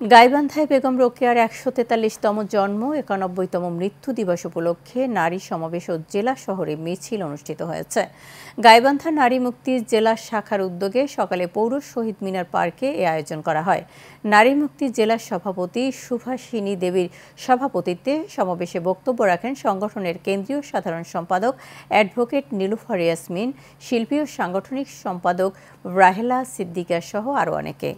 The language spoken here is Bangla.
গাইবান্ধায় বেগম রোকেয়ার একশো তেতাল্লিশতম জন্ম, একানব্বইতম মৃত্যু দিবস উপলক্ষে নারী সমাবেশ ও জেলা শহরে মিছিল অনুষ্ঠিত হয়েছে। গাইবান্ধা নারী মুক্তি জেলা শাখার উদ্যোগে সকালে পৌর শহীদ মিনার পার্কে এ আয়োজন করা হয়। নারী মুক্তি জেলার সভাপতি সুভাষিনী দেবীর সভাপতিত্বে সমাবেশে বক্তব্য রাখেন সংগঠনের কেন্দ্রীয় সাধারণ সম্পাদক অ্যাডভোকেট নীলুফার ইয়াসমিন, শিল্পী ও সাংগঠনিক সম্পাদক রাহেলা সিদ্দিকা সহ আরও অনেকে।